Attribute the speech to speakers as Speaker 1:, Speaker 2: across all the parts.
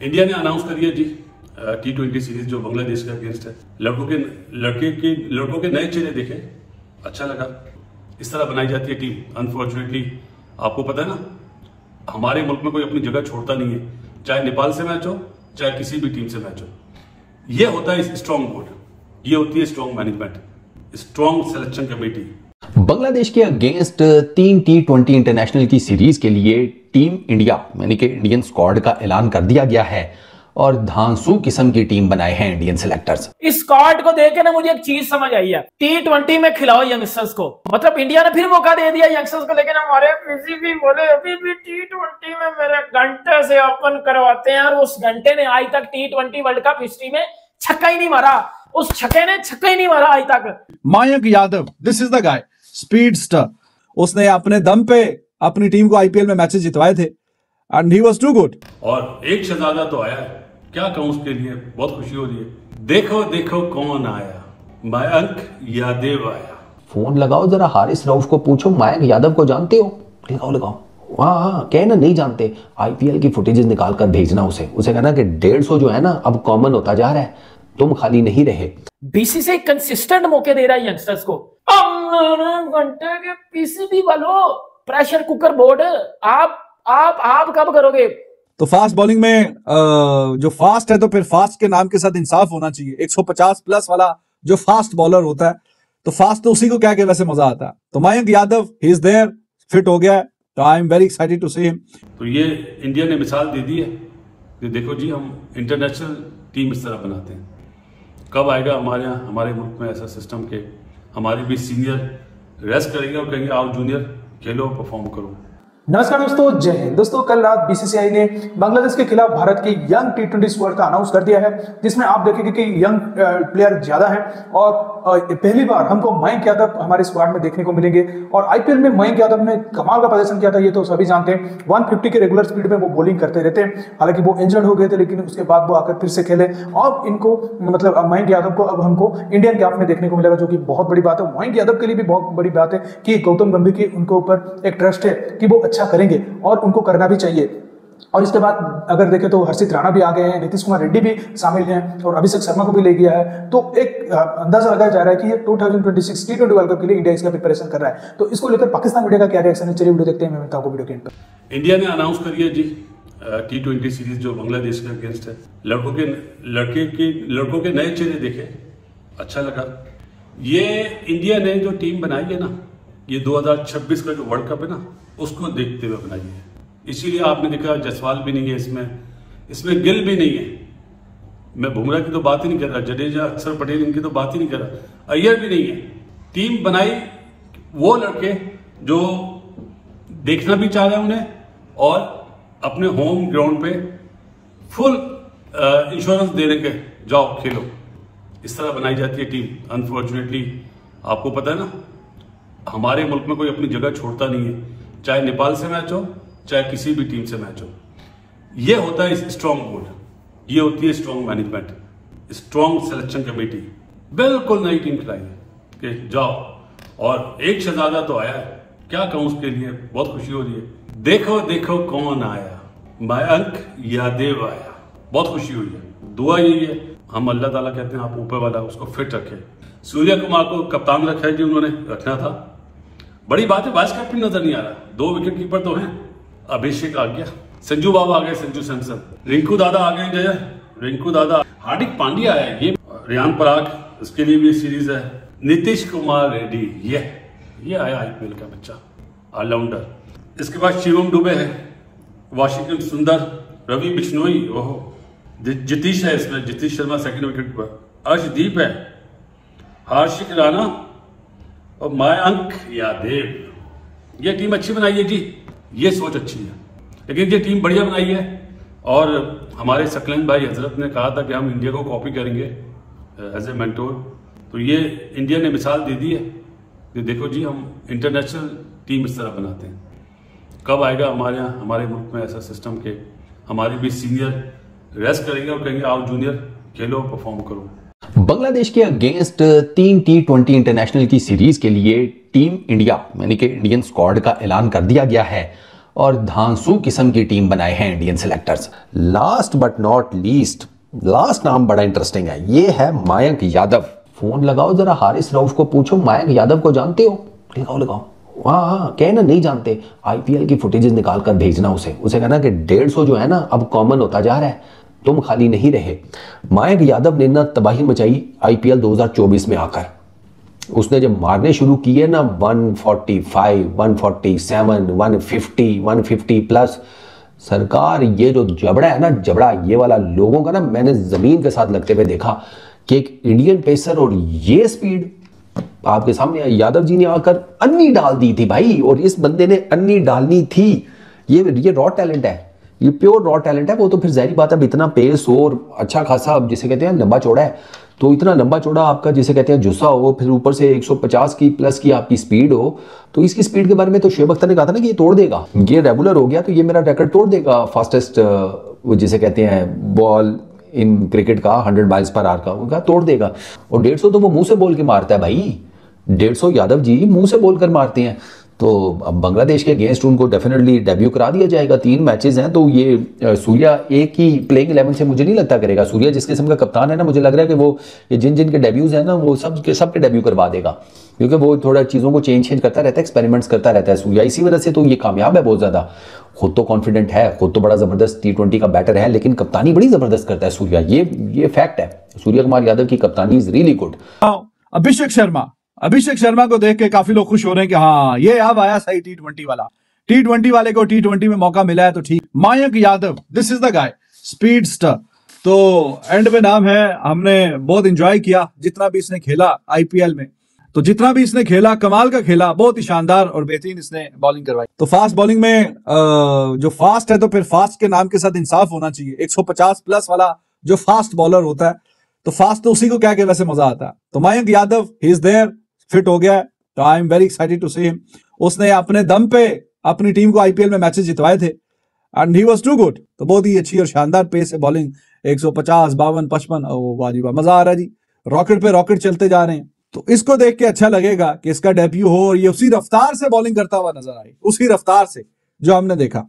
Speaker 1: India ने announce करी है जी टी ट्वेंटी सीरीज़ जो बांग्लादेश के अगेंस्ट है। लड़कों के, लड़के के, लड़कों के नए चेहरे देखे। अच्छा लगा। इस तरह बनाई जाती है टीम अनफॉर्चुनेटली आपको पता है ना, हमारे मुल्क में कोई अपनी जगह छोड़ता नहीं है। चाहे नेपाल से मैच हो, चाहे किसी भी टीम से मैच हो। ये होता है स्ट्रॉन्ग बोर्ड ये होती है strong management strong selection committee
Speaker 2: Bangladesh के अगेंस्ट तीन टी ट्वेंटी इंटरनेशनल की सीरीज़ के लिए टीम इंडिया यानी कि इंडियन स्क्वाड का ऐलान कर दिया गया है और धांसू किस्म की टीम बनाए हैं इंडियन सिलेक्टर्स
Speaker 3: इस स्क्वाड को देख के ना मुझे एक चीज़ समझ आई है। टी ट्वेंटी में खिलाओ यंगस्टर्स को। मतलब इंडिया ने फिर मौका दे दिया यंगस्टर्स को लेकिन हमारे भी बोले अभी भी टी ट्वेंटी में मेरे घंटे से ओपन करवाते हैं और उस घंटे ने आज तक T twenty world cup history में छक्का ही नहीं मारा। उस छक्के ने छक्का ही नहीं मारा आज तक।
Speaker 4: Mayank Yadav this is the guy speed star उसने अपने दम पे अपनी टीम को आईपीएल में मैचेस जितवाए थे। And he was too good
Speaker 1: और एक शहजादा तो आया है। क्या कहूँ उसके लिए? बहुत खुशी हो रही है। देखो देखो कौन आया। मयंक यादव आया।
Speaker 2: फ़ोन लगाओ जरा हारिस रऊफ को पूछो। मयंक यादव को जानते हो? लगाओ लगाओ। हाँ हाँ कह ना नहीं जानते। आईपीएल की फुटेजेस निकाल कर भेजना उसे। उसे कहना कि डेढ़ सौ जो है ना अब कॉमन होता जा रहा है। तुम खाली नहीं रहे।
Speaker 3: बीसीसीआई कंसिस्टेंट मौके दे रहा है यंगस्टर्स को। घंटे के पीसीबी वालों प्रेशर कुकर बोर्ड आप आप आप कब करोगे?
Speaker 4: तो फास्ट बॉलिंग में जो फास्ट है तो फिर फास्ट के नाम के साथ इंसाफ होना चाहिए। 150 प्लस वाला जो फास्ट बॉलर होता है तो फास्ट तो उसी को कह के वैसे मज़ा आता है। तो Mayank Yadav he is there fit हो गया तो I am very excited to see him
Speaker 1: तो ये इंडिया ने मिसाल दे दी है कि देखो जी हम इंटरनेशनल टीम इस तरह बनाते हैं। कब आएगा हमारे यहाँ हमारे मुल्क में ऐसा सिस्टम के हमारे भी सीनियर रेस्ट करेंगे और कहेंगे आओ जूनियर खेलो परफॉर्म करो।
Speaker 5: नमस्कार दोस्तों, जय हिंद। दोस्तों, कल रात बीसीसीआई ने बांग्लादेश के खिलाफ भारत के यंग टी ट्वेंटी स्क्वाड का अनाउंस कर दिया है, जिसमें आप देखेंगे कि यंग प्लेयर ज़्यादा है और पहली बार हमको मयंक यादव हमारे स्क्वाड में देखने को मिलेंगे। और आईपीएल में मयंक यादव ने कमाल का प्रदर्शन किया था, ये तो सभी जानते हैं। 150 के रेगुलर स्पीड में वो बॉलिंग करते रहते हैं। हालाँकि वो इंजर्ड हो गए थे, लेकिन उसके बाद वो आकर फिर से खेले। और इनको मतलब मयंक यादव को, अब हमको इंडियन कैप में देखने को मिलेगा, जो कि बहुत बड़ी बात है। मयंक यादव के लिए भी बहुत बड़ी बात है कि गौतम गंभीर की उनके ऊपर एक ट्रस्ट है कि वो अच्छा करेंगे और उनको करना भी चाहिए। और इसके बाद अगर देखें तो हर्षित राणा भी आ गए हैं, नीतीश कुमार रेड्डी भी शामिल हैं और अभिषेक शर्मा को भी ले गया है। तो एक अंदाज़ा लगाया जा रहा है कि ये 2026 टी ट्वेंटी वर्ल्ड कप के लिए इंडिया इसका प्रिपरेशन कर रहा है। तो इसको लेकर पाकिस्तान मीडिया का क्या रिएक्शन है? चलिए वीडियो देखते हैं, मैं आपको वीडियो के पर।
Speaker 1: इंडिया ने अनाउंस करी है जी टी ट्वेंटी सीरीज़ जो बांग्लादेश के अगेंस्ट है। लड़कों के, लड़के के, लड़कों के नए चेहरे देखे। अच्छा लगा। ये इंडिया ने जो टीम बनाई है ना, ये 2026 का जो वर्ल्ड कप है ना, उसको देखते हुए बनाई है। इसीलिए आपने देखा जसवाल भी नहीं है इसमें इसमें गिल भी नहीं है। मैं बुमराह की तो बात ही नहीं कर रहा, जडेजा अक्षर पटेल, इनकी तो बात ही नहीं कर रहा। अय्यर भी नहीं है। टीम बनाई वो लड़के जो देखना भी चाह रहे हैं उन्हें और अपने होम ग्राउंड पे फुल इंश्योरेंस दे रहे जाओ खेलो। इस तरह बनाई जाती है टीम अनफॉर्चुनेटली आपको पता है ना, हमारे मुल्क में कोई अपनी जगह छोड़ता नहीं है। चाहे नेपाल से मैच हो चाहे किसी भी टीम से मैच हो। ये होता है स्ट्रॉन्ग बोर्ड ये होती है strong management strong selection committee बिल्कुल नई टीम खिलाई है कि जाओ। और एक शहजादा तो आया क्या कहूँ उसके लिए? बहुत खुशी हो रही है। देखो देखो कौन आया। मयंक यादेव आया। बहुत खुशी हुई है। दुआ यही है। हम अल्लाह ताला कहते हैं, आप ऊपर वाला, उसको फिट रखे। सूर्य कुमार को कप्तान रखा है जी उन्होंने। रखना था। बड़ी बात है वाइस कैप्टन नज़र नहीं आ रहा। दो विकेट कीपर तो हैं। अभिषेक आ गया। संजू बाबा आ गए, संजू सैमसन। रिंकू दादा आ गए, जय। रिंकू दादा, हार्दिक पांड्या है, ये रियान पराग इसके लिए भी सीरीज़ है। नीतीश कुमार रेड्डी, ये ये आया आईपीएल का बच्चा ऑलराउंडर इसके बाद शिवम डुबे है वाशिंगटन सुंदर, रवि बिश्नोई, ओहो। जितीश है इसमें, जितीश शर्मा सेकंड विकेट पर। अर्शदीप है, हार्षिक राणा और मयंक यादेव ये टीम अच्छी बनाई है जी। ये सोच अच्छी है। लेकिन ये टीम बढ़िया बनाई है। और हमारे सकलन भाई हज़रत ने कहा था कि हम इंडिया को कॉपी करेंगे एज ए मेंटोर तो ये इंडिया ने मिसाल दे दी है कि देखो जी, हम इंटरनेशनल टीम इस तरह बनाते हैं। कब आएगा हमारे यहाँ, हमारे मुल्क में ऐसा सिस्टम के हमारे भी सीनियर रेस्ट करेंगे और कहेंगे, आओ जूनियर खेलो परफॉर्म करो।
Speaker 2: बांग्लादेश के अगेंस्ट तीन टी ट्वेंटी इंटरनेशनल की सीरीज़ के लिए टीम इंडिया, यानी कि इंडियन स्क्वाड का ऐलान कर दिया गया है और धांसू किस्म की टीम बनाए हैं Indian selectors last but not least last नाम बड़ा इंटरेस्टिंग है, ये है मयंक यादव। फ़ोन लगाओ जरा, हारिस रऊफ को पूछो, मयंक यादव को जानते हो? लगाओ लगाओ। हाँ हाँ कहना नहीं जानते। आईपीएल की फुटेजेस निकाल कर भेजना उसे। उसे कहना कि डेढ़ सौ जो है ना, अब कॉमन होता जा रहा है। तुम खाली नहीं रहे। मयंक यादव ने ना तबाही मचाई आईपीएल 2024 में आकर। उसने जब मारने शुरू किए ना 145, 147, 150, 150 प्लस सरकार ये जो जबड़ा है ना जबड़ा ये वाला लोगों का ना मैंने ज़मीन के साथ लगते हुए देखा कि एक इंडियन पेसर और ये स्पीड आपके सामने यादव जी ने आकर अन्नी डाल दी थी भाई और इस बंदे ने अन्नी डालनी थी। ये ये रॉ टैलेंट है। ये प्योर रॉ टैलेंट है वो तो फिर जहरी बात है इतना पेस और अच्छा खासा जिसे कहते हैं लंबा चौड़ा है। तो इतना लंबा चौड़ा आपका, जिसे कहते हैं जुस्सा हो, फिर ऊपर से 150 की प्लस की आपकी स्पीड हो तो इसकी स्पीड के बारे में तो शेब अख्तर ने कहा था ना कि ये तोड़ देगा। ये रेगुलर हो गया तो ये मेरा रिकॉर्ड तोड़ देगा फास्टेस्ट जिसे कहते हैं बॉल इन क्रिकेट का हंड्रेड माइल्स पर आर का उनका तोड़ देगा। और डेढ़ तो वो मुँह से बोल के मारता है भाई। डेढ़ सौ यादव जी मुँह से बोल कर मारते हैं। तो अब बांग्लादेश के अगेंस्ट उनको डेफिनेटली डेब्यू करा दिया जाएगा। तीन मैचेस हैं तो ये सूर्या एक ही प्लेइंग इलेवन से मुझे नहीं लगता करेगा। सूर्या जिस किस्म का कप्तान है ना, मुझे लग रहा है कि वो जिन जिन के डेब्यूज हैं ना, वो सब के सब के डेब्यू करवा देगा। क्योंकि वो थोड़ा चीज़ों को चेंज चेंज करता रहता है एक्सपेरिमेंट्स करता रहता है सूर्या। इसी वजह से तो ये कामयाब है बहुत ज़्यादा। खुद तो कॉन्फिडेंट है, खुद तो बड़ा ज़बरदस्त टी ट्वेंटी का बैटर है, लेकिन कप्तानी बड़ी ज़बरदस्त करता है सूर्या। ये ये फैक्ट है। सूर्य कुमार यादव की कप्तानी is really good
Speaker 4: Abhishek Sharma. Abhishek Sharma को देख के काफ़ी लोग खुश हो रहे हैं कि हाँ ये अब आया सही टी ट्वेंटी वाला। टी ट्वेंटी वाले को टी ट्वेंटी में मौका मिला है तो ठीक। Mayank Yadav this is the guy speed तो एंड में नाम है, हमने बहुत इंजॉय किया, जितना भी इसने खेला आईपीएल में। तो जितना भी इसने खेला, कमाल का खेला, बहुत ही शानदार और बेहतरीन इसने बॉलिंग करवाई। तो फास्ट बॉलिंग में जो फास्ट है तो फिर फास्ट के नाम के साथ इंसाफ होना चाहिए। 150 प्लस वाला जो फास्ट बॉलर होता है तो फास्ट तो उसी को कह के वैसे मज़ा आता है। तो Mayank Yadav he is there fit हो गया तो I am very excited to see him उसने अपने दम पे अपनी टीम को आईपीएल में मैचेस जितवाए थे and he was too good तो बहुत ही अच्छी और शानदार पेस है बॉलिंग 150 बावन पचपन वाह वाह मज़ा आ रहा है जी। रॉकेट पे रॉकेट चलते जा रहे हैं। तो इसको देख के अच्छा लगेगा कि इसका डेब्यू हो और ये उसी रफ्तार से बॉलिंग करता हुआ नज़र आए उसी रफ्तार से जो हमने देखा।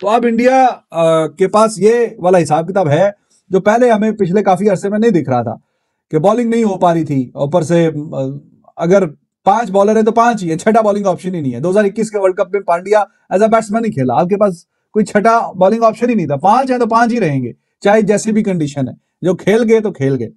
Speaker 4: तो अब इंडिया आ, के पास ये वाला हिसाब किताब है जो पहले हमें पिछले काफ़ी अरसे में नहीं दिख रहा था कि बॉलिंग नहीं हो पा रही थी ऊपर से अगर पाँच बॉलर है तो पाँच ही है, छठा बॉलिंग ऑप्शन ही नहीं है। 2021 के वर्ल्ड कप में पांड्या एज अ बैट्समैन ही खेला। आपके पास कोई छठा बॉलिंग ऑप्शन ही नहीं था। पाँच है तो पाँच ही रहेंगे, चाहे जैसी भी कंडीशन है। जो खेल गए तो खेल गए।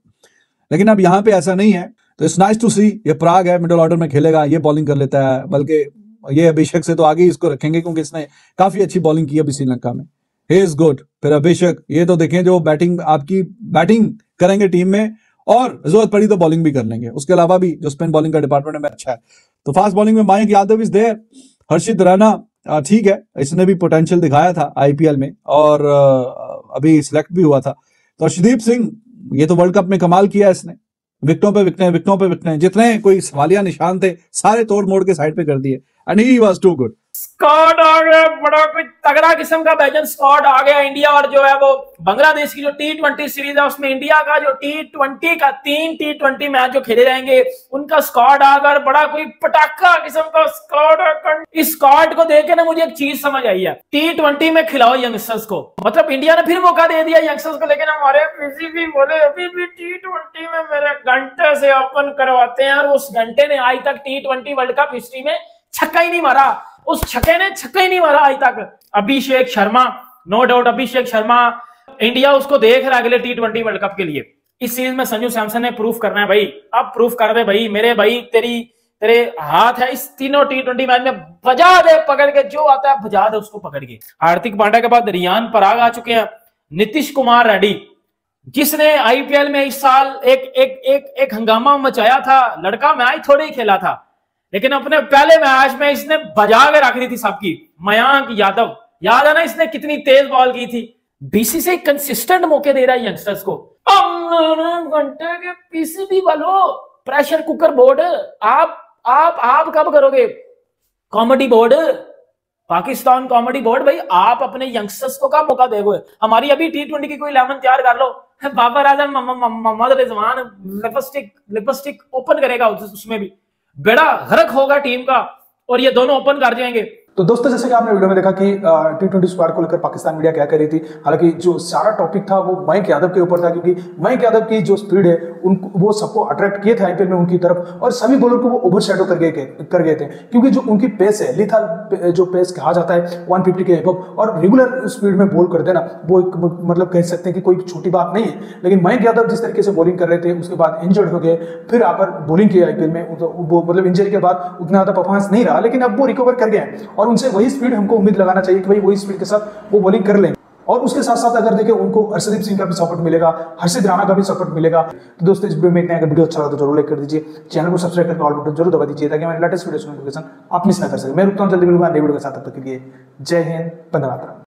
Speaker 4: लेकिन अब यहाँ पे ऐसा नहीं है। तो इट्स नाइस टू सी ये प्राग है मिडिल ऑर्डर में खेलेगा, ये बॉलिंग कर लेता है। बल्कि ये अभिषेक से तो आगे इसको रखेंगे, क्योंकि इसने काफ़ी अच्छी बॉलिंग की अभी श्रीलंका में। ही इज़ गुड फिर अभिषेक, ये तो देखें जो बैटिंग आपकी बैटिंग करेंगे टीम में और ज़रूरत पड़ी तो बॉलिंग भी कर लेंगे। उसके अलावा भी जो स्पिन बॉलिंग का डिपार्टमेंट में अच्छा है। तो फास्ट बॉलिंग में माइक यादव इज़ देर हर्षित रैना ठीक है, इसने भी पोटेंशियल दिखाया था आईपीएल में और अभी सिलेक्ट भी हुआ था। तो अर्शदीप सिंह, ये तो वर्ल्ड कप में कमाल किया इसने। विकटों पे विकटे विकटों पे विकटे जितने कोई सवालिया, निशान थे, सारे तोड़ मोड़ के साइड पे कर दिए। And he was too good
Speaker 3: Scott आ गया, बड़ा कोई तगड़ा किस्म का बैजन स्कॉट आ गया इंडिया और जो है वो बांग्लादेश की जो टी ट्वेंटी सीरीज़ है, उसमें इंडिया का जो टी ट्वेंटी का तीन टी ट्वेंटी मैच जो खेले जाएँगे, उनका स्कॉट आकर बड़ा कोई पटाखा किस्म का स्कॉट आकर इस स्कॉट को देख के ना मुझे एक चीज़ समझ आई है। टी ट्वेंटी में खिलाओ यंगस्टर्स को। मतलब इंडिया ने फिर मौका दे दिया यंगस्टर्स को, लेकिन हमारे भी बोले, अभी भी टी ट्वेंटी में मेरे घंटे से ओपन करवाते हैं, और उस घंटे ने आज तक T twenty World Cup history में छक्का ही नहीं मारा। उस छक्के ने छक्का ही नहीं मारा आज तक। Abhishek Sharma no doubt Abhishek Sharma India उसको देख रहा है अगले टी ट्वेंटी वर्ल्ड कप के लिए। इस सीरीज़ में संजू सैमसन ने प्रूफ करना है भाई। अब प्रूफ कर दे भाई, मेरे भाई, तेरी, तेरे हाथ है। इस तीनों टी ट्वेंटी मैच में बजा दे, पकड़ के, जो आता है बजा दे उसको पकड़ के। हार्दिक पांड्या के बाद रियान पराग आ चुके हैं। नीतीश कुमार रेड्डी, जिसने आईपीएल में इस साल एक एक एक एक हंगामा मचाया था। लड़का मैच थोड़े ही खेला था। लेकिन अपने पहले मैच में इसने बजा के रख दी थी सबकी। मयांक यादव, याद है ना इसने कितनी तेज बॉल की थी? बीसी से कंसिस्टेंट मौके दे रहा है यंगस्टर्स को। घंटे के पीसीबी वालों प्रेशर कुकर बोर्ड आप आप आप कब करोगे? Comedy board Pakistan comedy board भाई, आप अपने यंगस्टर्स को कब मौका दोगे? हमारी अभी टी ट्वेंटी की कोई इलेवन तैयार कर लो। Babar Azam Mohammad Rizwan lipstick lipstick open करेगा उसमें भी। बेड़ा गर्क होगा टीम का और ये दोनों ओपन कर जाएँगे।
Speaker 5: तो दोस्तों, जैसे कि आपने वीडियो में देखा कि टी ट्वेंटी स्क्वाड को लेकर पाकिस्तान मीडिया क्या कर रही थी? हालाँकि जो सारा टॉपिक था, वो मयंक यादव के ऊपर था, क्योंकि मयंक यादव की जो स्पीड है, उन, वो सबको अट्रैक्ट किए थे आईपीएल में उनकी तरफ़, और सभी बॉलर को वो ओवर शेडो कर गए कर गए थे। क्योंकि जो उनकी पेस है लिथल जो पेस कहा जाता है 150 के एबव और रेगुलर स्पीड में बॉल कर देना, वो एक मतलब कह सकते हैं कि कोई छोटी बात नहीं है। लेकिन मयंक यादव जिस तरीके से बॉलिंग कर रहे थे, उसके बाद इंजर्ड हो गए, फिर आकर बॉलिंग की आईपीएल में तो वो मतलब इंजरी के बाद उतना ज़्यादा परफॉर्मेंस नहीं रहा, लेकिन अब वो रिकवर कर गए और उनसे वही स्पीड हमको उम्मीद लगाना चाहिए कि भाई वही स्पीड के साथ वो बॉलिंग कर लें और उसके साथ साथ अगर देखें, उनको हर्षदीप सिंह का भी सपोर्ट मिलेगा हर्षित राणा का भी सपोर्ट मिलेगा। तो दोस्तों, इस वीडियो में इतना अगर वीडियो अच्छा लगा तो ज़रूर लाइक कर दीजिए। चैनल को सब्सक्राइब करके ऑल बटन ज़रूर दबा दीजिए, ताकि हमारे लेटेस्ट वीडियो नोटिफिकेशन आप मिस ना कर सके। मैं रुकता हूँ, जल्दी मिलूँगा नई वीडियो के साथ। तब तक के लिए जय हिंद बंदे